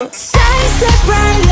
Shines the